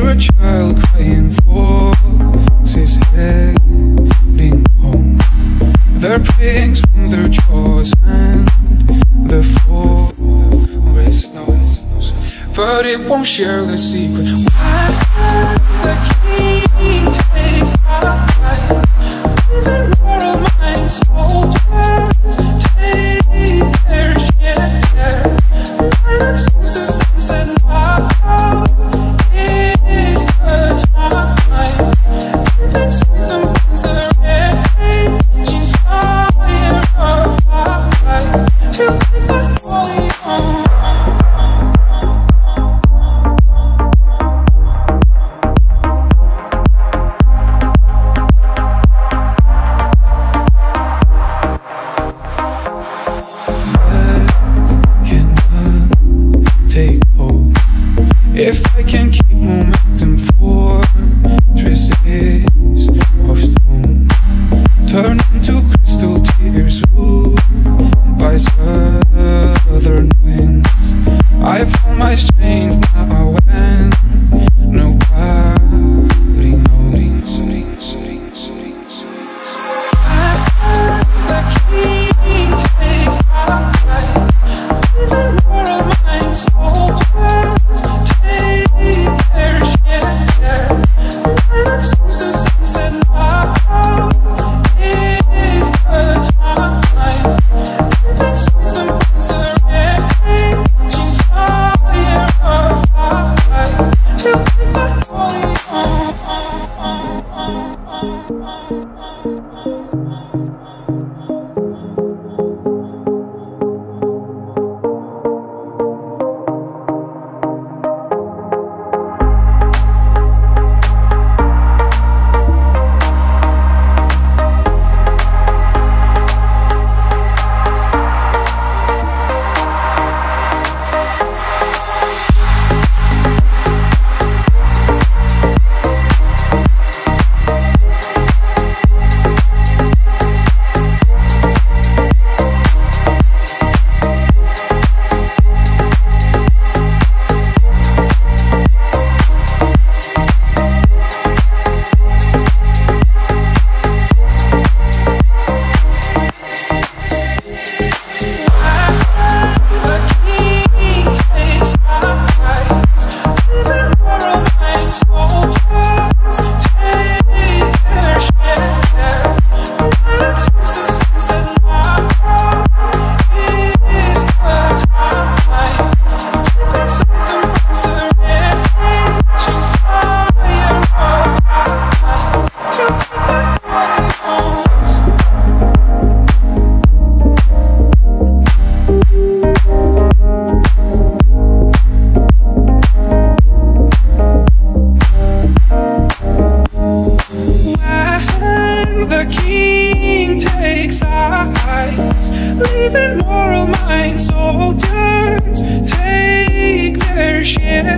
hear a child crying for his head in home. Their pings from their jaws and the forest knows, but it won't share the secret. Why? If I can keep momentum forward oh.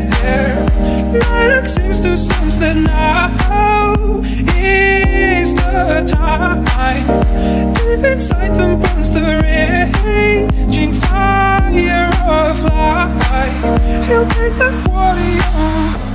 there. Seems to sense that now is the time. Inside them burns the raging fire of life. He'll take the warrior